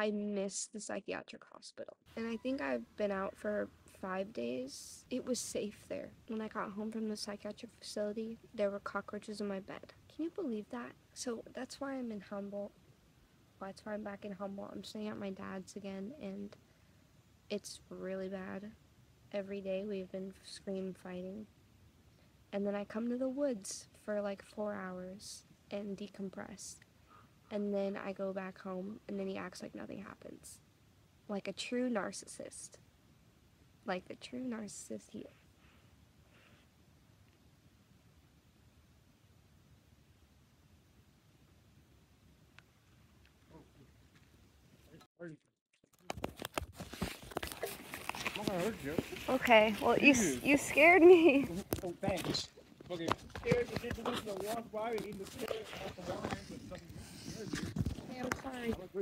I miss the psychiatric hospital. And I think I've been out for five days. It was safe there. When I got home from the psychiatric facility, there were cockroaches in my bed. Can you believe that? So that's why I'm in Humboldt. That's why I'm back in Humboldt. I'm staying at my dad's again, and it's really bad. Every day we've been scream fighting. And then I come to the woods for like four hours and decompress. And then I go back home, and then he acts like nothing happens. Like a true narcissist. Like the true narcissist he is. I'm not gonna hurt you. Okay, well you you scared me. Oh, thanks. Okay.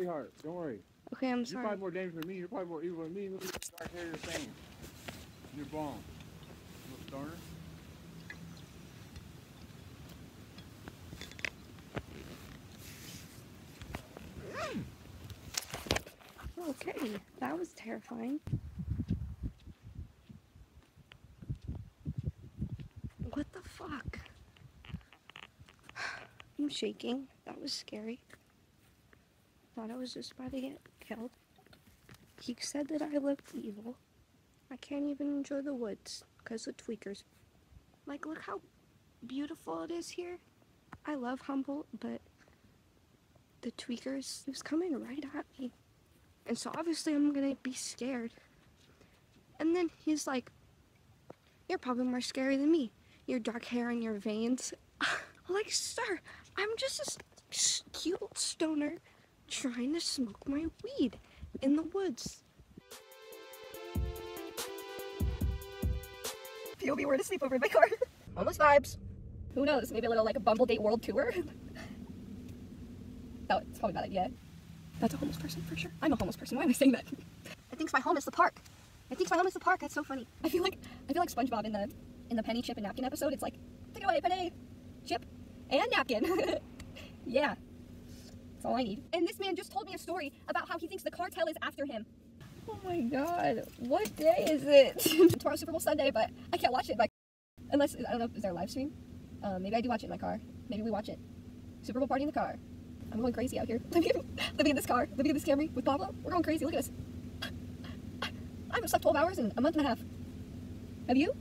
Sweetheart. Don't worry. Okay, I'm sorry. You're probably more dangerous than me. You're probably more evil than me. Look at the dark hair you're saying. You're bomb. Little stoner. Okay, that was terrifying. What the fuck? I'm shaking. That was scary. Thought I was just about to get killed. He said that I looked evil. I can't even enjoy the woods because of tweakers. Like, look how beautiful it is here. I love Humboldt, but the tweakers, he was coming right at me. And so obviously I'm gonna be scared. And then he's like, You're probably more scary than me. Your dark hair and your veins. like, sir, I'm just a cute stoner trying to smoke my weed in the woods. POV were to sleep over in my car. Homeless vibes. Who knows? Maybe a little like a Bumble date world tour. oh, it's probably a bad idea. That's a homeless person for sure. I'm a homeless person. Why am I saying that? I think my home is the park. I think my home is the park. That's so funny. I feel like I feel like SpongeBob in the in the penny chip and napkin episode. It's like, take it away, penny, chip, and napkin. yeah. That's all I need. And this man just told me a story about how he thinks the cartel is after him. Oh my god. What day is it? Tomorrow's Super Bowl Sunday, but I can't watch it like unless I don't know, is there a live stream? Um, maybe I do watch it in my car. Maybe we watch it. Super Bowl party in the car. I'm going crazy out here. Living in, living in this car, living in this Camry with Pablo. We're going crazy. Look at us. I haven't slept 12 hours in a month and a half. Have you?